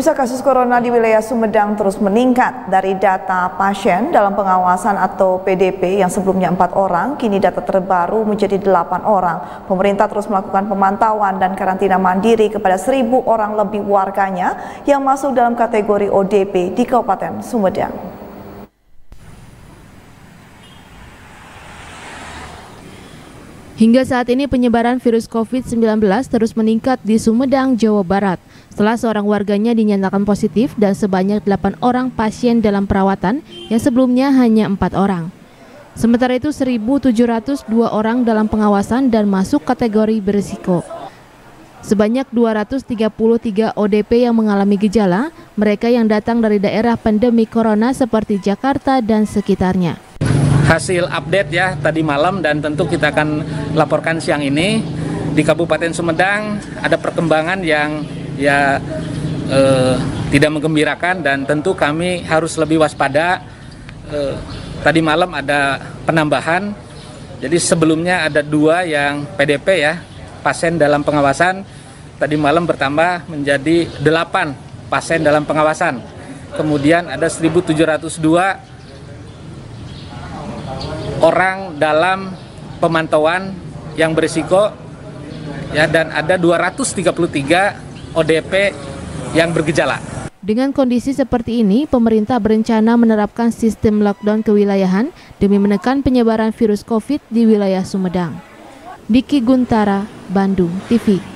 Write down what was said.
Pemirsa kasus corona di wilayah Sumedang terus meningkat dari data pasien dalam pengawasan atau PDP yang sebelumnya empat orang, kini data terbaru menjadi delapan orang. Pemerintah terus melakukan pemantauan dan karantina mandiri kepada seribu orang lebih warganya yang masuk dalam kategori ODP di Kabupaten Sumedang. Hingga saat ini penyebaran virus COVID-19 terus meningkat di Sumedang, Jawa Barat. Setelah seorang warganya dinyatakan positif dan sebanyak 8 orang pasien dalam perawatan yang sebelumnya hanya 4 orang. Sementara itu 1.702 orang dalam pengawasan dan masuk kategori berisiko. Sebanyak 233 ODP yang mengalami gejala, mereka yang datang dari daerah pandemi corona seperti Jakarta dan sekitarnya hasil update ya tadi malam dan tentu kita akan laporkan siang ini di Kabupaten Sumedang ada perkembangan yang ya eh, tidak menggembirakan dan tentu kami harus lebih waspada. Eh, tadi malam ada penambahan, jadi sebelumnya ada dua yang PDP ya pasien dalam pengawasan tadi malam bertambah menjadi delapan pasien dalam pengawasan. Kemudian ada 1702 orang dalam pemantauan yang berisiko ya dan ada 233 ODP yang bergejala. Dengan kondisi seperti ini, pemerintah berencana menerapkan sistem lockdown kewilayahan demi menekan penyebaran virus COVID di wilayah Sumedang. Diki Guntara, Bandung TV.